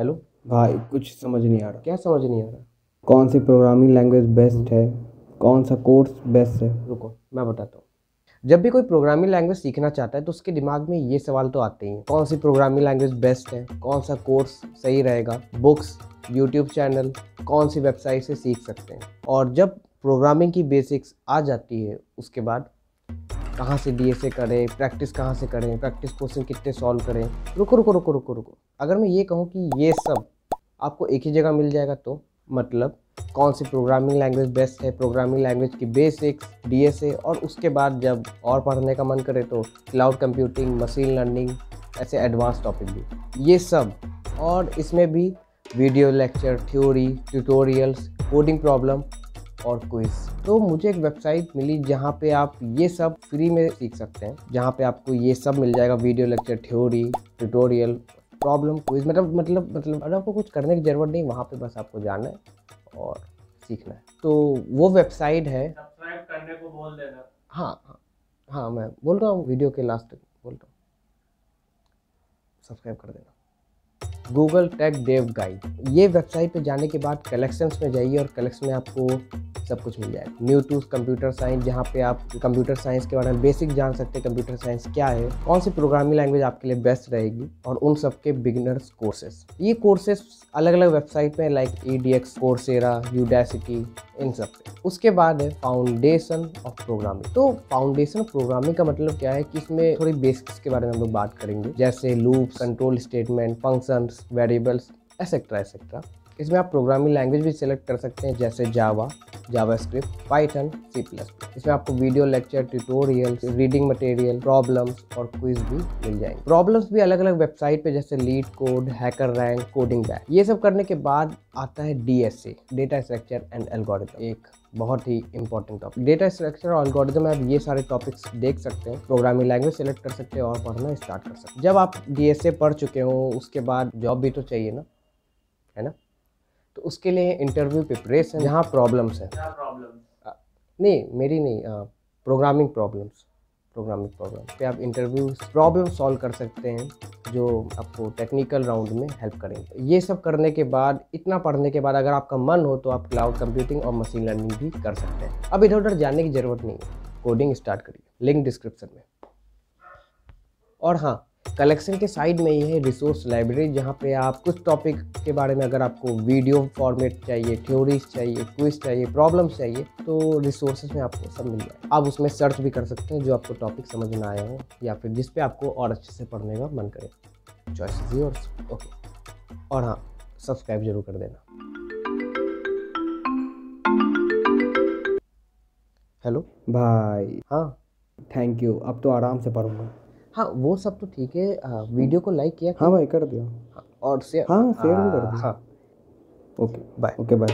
Hello भाई कुछ समझ नहीं आ रहा। क्या समझ नहीं आ रहा? कौन सी प्रोग्रामिंग लैंग्वेज बेस्ट है? कौन सा कोर्स बेस्ट है? रुको मैं बताता हूँ। जब भी कोई प्रोग्रामिंग लैंग्वेज सीखना चाहता है तो उसके दिमाग में ये सवाल तो आते ही हैं। कौन सी प्रोग्रामिंग लैंग्वेज बेस्ट है? कौन सा कोर्स सही रहेगा? बुक्स यूट्यूब चैनल कौन सी वेबसाइट से सीख सकते हैं? और जब प्रोग्रामिंग की बेसिक्स आ जाती है उसके बाद कहाँ से डी एस ए करें प्रैक्टिस कहाँ से करें प्रैक्टिस क्वेश्चन कितने सॉल्व करें। रुको रुको रुको रुको रुको। अगर मैं ये कहूँ कि ये सब आपको एक ही जगह मिल जाएगा तो मतलब कौन सी प्रोग्रामिंग लैंग्वेज बेस्ट है? प्रोग्रामिंग लैंग्वेज की बेसिक्स डीएसए और उसके बाद जब और पढ़ने का मन करे तो क्लाउड कंप्यूटिंग मशीन लर्निंग ऐसे एडवांस टॉपिक भी। ये सब और इसमें भी video lecture theory tutorials coding problem और क्विज तो मुझे एक वेबसाइट मिली जहाँ पे आप ये सब फ्री में सीख सकते हैं जहाँ पे आपको ये सब मिल जाएगा video lecture theory tutorial problem quiz मतलब मतलब मतलब अगर आपको कुछ करने की ज़रूरत नहीं वहाँ पे बस आपको जाना है और सीखना है। तो वो वेबसाइट है। सब्सक्राइब करने को बोल देना। हाँ हाँ हाँ मैं बोल रहा हूँ वीडियो के लास्ट तक बोल रहा हूँ। सब्सक्राइब कर देना। गूगल टेक डेव गाइड ये वेबसाइट पे जाने के बाद कलेक्शंस में जाइए और कलेक्शन में आपको सब कुछ मिल जाएगा। न्यू टू कंप्यूटर साइंस जहाँ पे आप कंप्यूटर साइंस के बारे में बेसिक जान सकते हैं कंप्यूटर साइंस क्या है, कौन सी प्रोग्रामिंग लैंग्वेज आपके लिए बेस्ट रहेगी, और उन सब के बिगिनर्स कोर्सेस ये कोर्सेस अलग अलग वेबसाइट में like E D X Coursera Udacity इन सब पे। उसके बाद है फाउंडेशन ऑफ़ प्रोग्रामिंग तो फाउंडेशन ऑफ़ प्रोग्रामिंग का मतलब क्या है कि इसमें थोड़ी बेसिक्स के बारे में हम लोग बात करेंगे, जैसे loops control statement functions variables etcetera etcetera इसमें आप प्रोग्रामिंग लैंग्वेज भी सिलेक्ट कर सकते हैं, जैसे Java JavaScript Python C plus इसमें आपको video lecture tutorial reading material problems और क्विज भी मिल जाएँगे। प्रॉब्लम्स भी अलग अलग वेबसाइट पे, जैसे LeetCode HackerRank CodingBat ये सब करने के बाद आता है D S A data structure and algorithm एक बहुत ही इंपॉर्टेंट टॉपिक डेटा स्ट्रक्चर और एल्गोरिथम में आप ये सारे टॉपिक्स देख सकते हैं प्रोग्रामिंग लैंग्वेज सेलेक्ट कर सकते हैं और पढ़ना स्टार्ट कर सकते हैं। जब आप डी एस ए पढ़ चुके हो, उसके बाद जॉब भी तो चाहिए ना, है ना? तो उसके लिए इंटरव्यू प्रिपरेशन जहाँ प्रॉब्लम्स हैं। नहीं मेरी नहीं प्रोग्रामिंग प्रॉब्लम्स प्रोग्रामिंग प्रॉब्लम पे आप इंटरव्यू प्रॉब्लम सॉल्व कर सकते हैं जो आपको टेक्निकल राउंड में हेल्प करेंगे। ये सब करने के बाद इतना पढ़ने के बाद अगर आपका मन हो तो आप क्लाउड कंप्यूटिंग और मशीन लर्निंग भी कर सकते हैं। अब इधर उधर जाने की ज़रूरत नहीं है। कोडिंग स्टार्ट करिए। लिंक डिस्क्रिप्शन में। और हाँ कलेक्शन के साइड में ये है रिसोर्स लाइब्रेरी जहाँ पे आप कुछ टॉपिक के बारे में अगर आपको वीडियो फॉर्मेट चाहिए थ्योरीज चाहिए क्विज चाहिए प्रॉब्लम्स चाहिए तो रिसोर्सेज में आपको सब मिल जाए आप उसमें सर्च भी कर सकते हैं जो आपको टॉपिक समझ में आया हो या फिर जिस पे आपको और अच्छे से पढ़ने का मन करे। चॉइस योर्स ओके और हाँ सब्सक्राइब ज़रूर कर देना। हेलो भाई हाँ। थैंक यू अब तो आराम से पढ़ूँगा। हाँ वो सब तो ठीक है। आ, वीडियो को लाइक किया हाँ भाई कर दिया। हाँ, और शेयर हाँ शेयर भी कर दिया। हाँ। Okay bye okay bye